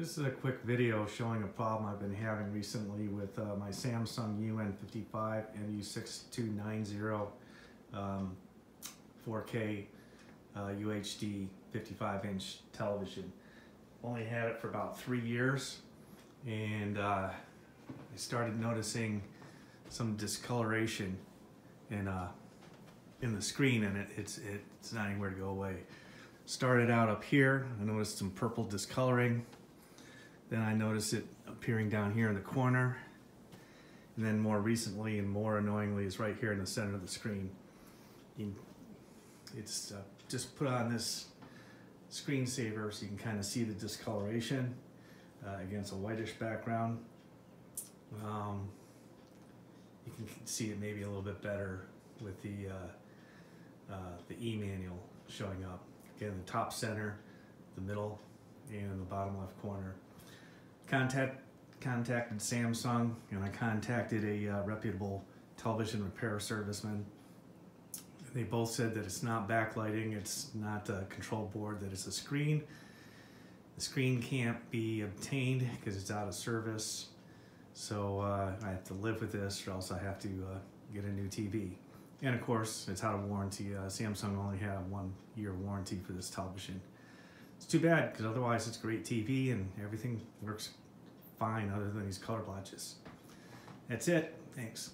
This is a quick video showing a problem I've been having recently with uh, my Samsung UN55 MU6290 um, 4K uh, UHD 55 inch television. Only had it for about three years and uh, I started noticing some discoloration in, uh, in the screen and it, it's, it's not anywhere to go away. Started out up here, I noticed some purple discoloring then I noticed it appearing down here in the corner. And then more recently and more annoyingly is right here in the center of the screen. It's uh, just put on this screensaver so you can kind of see the discoloration uh, against a whitish background. Um, you can see it maybe a little bit better with the uh, uh, the e-manual showing up. Again, the top center, the middle, and the bottom left corner contact contacted Samsung and I contacted a uh, reputable television repair serviceman. They both said that it's not backlighting, it's not a control board, that it's a screen. The screen can't be obtained because it's out of service. So uh, I have to live with this or else I have to uh, get a new TV. And of course, it's out of warranty. Uh, Samsung only had one year warranty for this television. It's too bad because otherwise it's great TV and everything works fine other than these color blotches. That's it. Thanks.